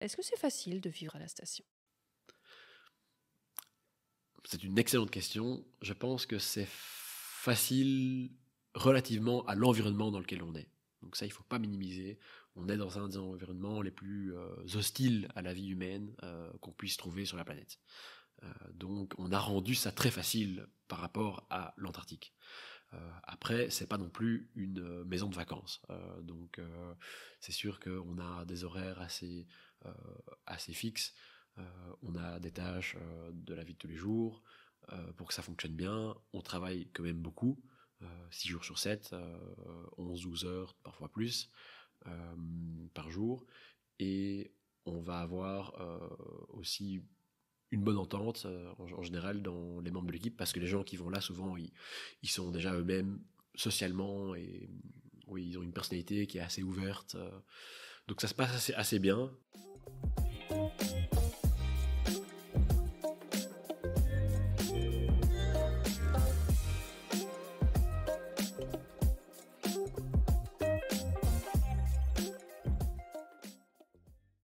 Est-ce que c'est facile de vivre à la station? C'est une excellente question. Je pense que c'est facile relativement à l'environnement dans lequel on est. Donc ça, il ne faut pas minimiser. On est dans un des environnements les plus euh, hostiles à la vie humaine euh, qu'on puisse trouver sur la planète. Euh, donc on a rendu ça très facile par rapport à l'Antarctique. Après, c'est pas non plus une maison de vacances. donc c'est sûr qu'on a des horaires assez, assez fixes. on a des tâches de la vie de tous les jours. pour que ça fonctionne bien, on travaille quand même beaucoup. 6 jours sur 7, 11-12 heures, parfois plus, par jour. Et on va avoir aussi une bonne entente en, général dans les membres de l'équipe parce que les gens qui vont là souvent ils, sont déjà eux-mêmes socialement et oui ils ont une personnalité qui est assez ouverte donc ça se passe assez bien